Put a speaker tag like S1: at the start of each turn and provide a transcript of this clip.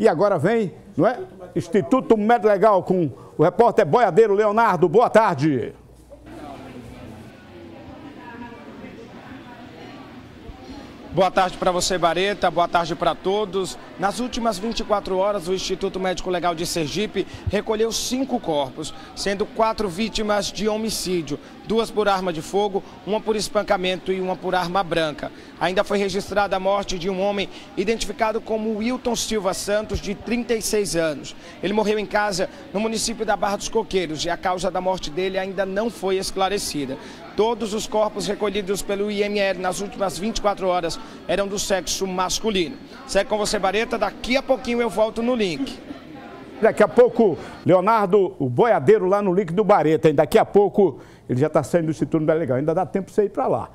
S1: E agora vem, não é? Instituto Médio Legal com o repórter boiadeiro Leonardo. Boa tarde.
S2: Boa tarde para você, Bareta. Boa tarde para todos. Nas últimas 24 horas, o Instituto Médico Legal de Sergipe recolheu cinco corpos, sendo quatro vítimas de homicídio, duas por arma de fogo, uma por espancamento e uma por arma branca. Ainda foi registrada a morte de um homem identificado como Wilton Silva Santos, de 36 anos. Ele morreu em casa no município da Barra dos Coqueiros e a causa da morte dele ainda não foi esclarecida. Todos os corpos recolhidos pelo IML nas últimas 24 horas eram do sexo masculino. Segue com você, Bareta. Daqui a pouquinho eu volto no link.
S1: Daqui a pouco, Leonardo, o boiadeiro lá no link do Bareta. Daqui a pouco ele já está saindo do Instituto Legal. Ainda dá tempo para você ir para lá.